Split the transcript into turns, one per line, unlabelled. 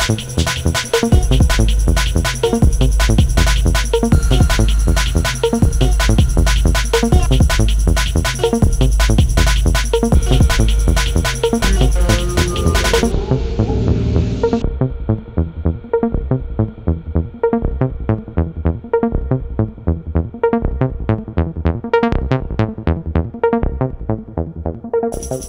Thank you. Thank